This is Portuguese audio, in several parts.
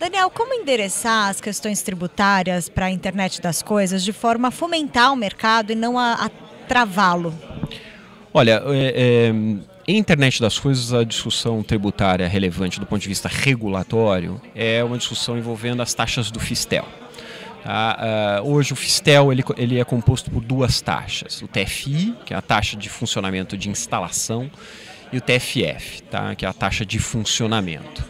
Daniel, como endereçar as questões tributárias para a internet das coisas de forma a fomentar o mercado e não a, a travá-lo? Olha, é, é, em internet das coisas, a discussão tributária relevante do ponto de vista regulatório é uma discussão envolvendo as taxas do Fistel. Tá? Uh, hoje o Fistel ele, ele é composto por duas taxas, o TFI, que é a taxa de funcionamento de instalação, e o TFF, tá? que é a taxa de funcionamento.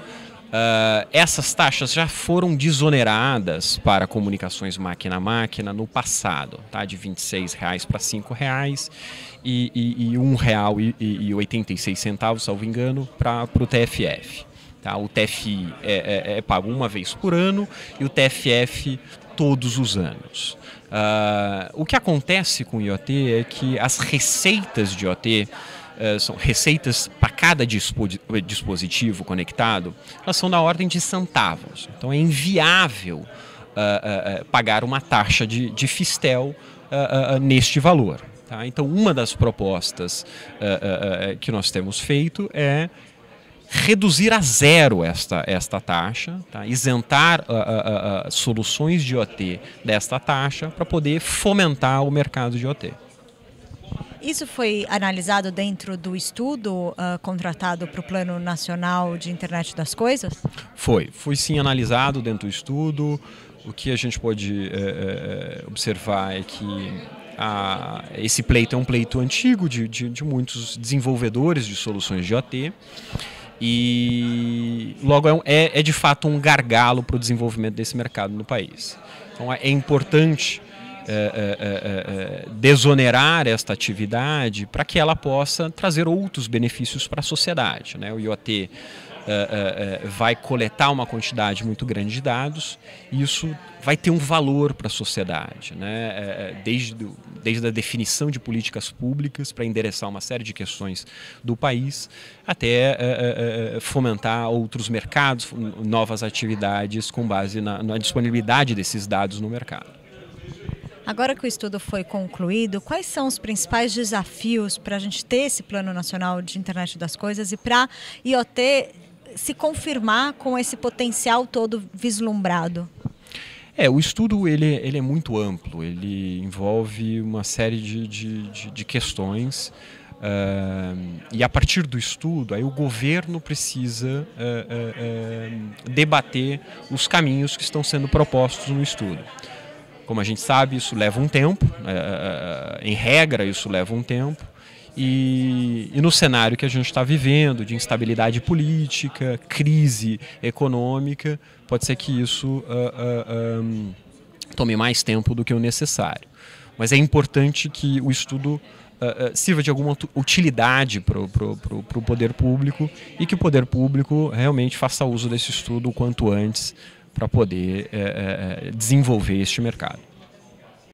Uh, essas taxas já foram desoneradas para comunicações máquina a máquina no passado, tá? de R$ 26,00 para R$ 5,00 e, e, e R$ 1,86, salvo engano, para o TFF. Tá? O TFI é, é, é, pago uma vez por ano e o TFF todos os anos. Uh, o que acontece com o IoT é que as receitas de IoT Uh, são receitas para cada dispositivo conectado, elas são da ordem de centavos. Então é inviável uh, uh, pagar uma taxa de, de Fistel neste valor. Tá? Então, uma das propostas que nós temos feito é reduzir a zero esta, esta taxa, tá? isentar uh, uh, uh, soluções de IoT desta taxa para poder fomentar o mercado de IoT. Isso foi analisado dentro do estudo contratado para o Plano Nacional de Internet das Coisas? Foi, foi sim analisado dentro do estudo. O que a gente pode é, é, observar é que a, esse pleito é um pleito antigo de, de, de muitos desenvolvedores de soluções de IoT e logo é, é, é de fato um gargalo para o desenvolvimento desse mercado no país. Então é importante é, é, desonerar esta atividade para que ela possa trazer outros benefícios para a sociedade. Né? O IoT vai coletar uma quantidade muito grande de dados e isso vai ter um valor para a sociedade, né? desde, desde a definição de políticas públicas para endereçar uma série de questões do país, até fomentar outros mercados, novas atividades com base na, na disponibilidade desses dados no mercado. Agora que o estudo foi concluído, quais são os principais desafios para a gente ter esse Plano Nacional de Internet das Coisas e para IoT se confirmar com esse potencial todo vislumbrado? É, o estudo ele, ele é muito amplo, ele envolve uma série de, de, de, de questões uh, e a partir do estudo aí o governo precisa uh, uh, debater os caminhos que estão sendo propostos no estudo. Como a gente sabe, isso leva um tempo, em regra isso leva um tempo, e, e no cenário que a gente está vivendo, de instabilidade política, crise econômica, pode ser que isso uh, uh, um, tome mais tempo do que o necessário. Mas é importante que o estudo uh, sirva de alguma utilidade para o poder público e que o poder público realmente faça uso desse estudo o quanto antes para poder eh, eh, desenvolver este mercado.